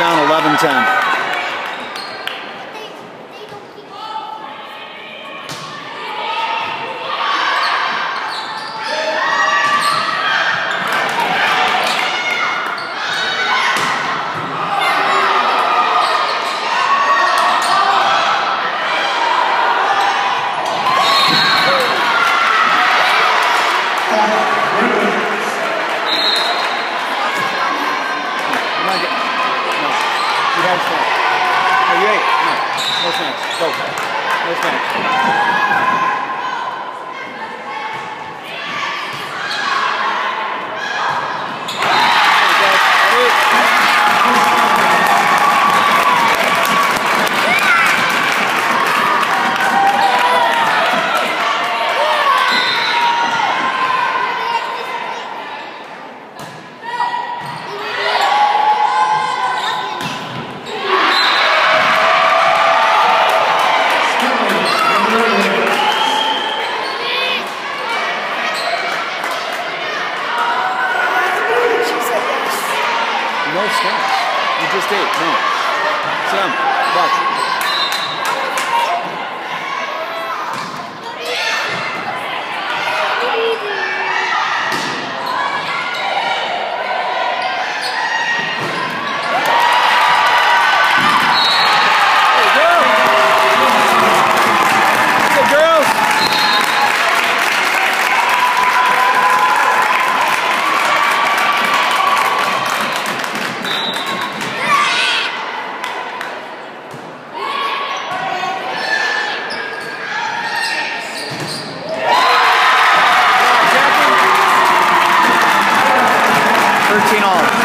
down 11 10. Go. No snacks. No. You just ate. No. Down. Watch. 13 all.